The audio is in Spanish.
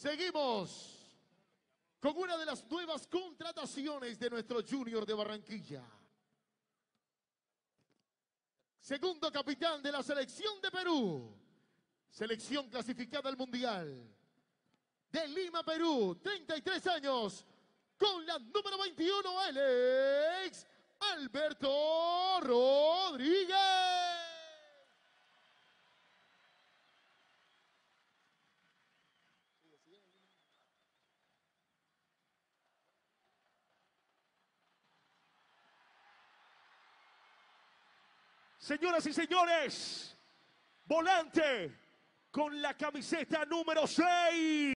Seguimos con una de las nuevas contrataciones de nuestro Junior de Barranquilla. Segundo capitán de la selección de Perú. Selección clasificada al Mundial. De Lima, Perú, 33 años. Con la número 21, Alex Alberto Rodríguez. Señoras y señores, volante con la camiseta número 6.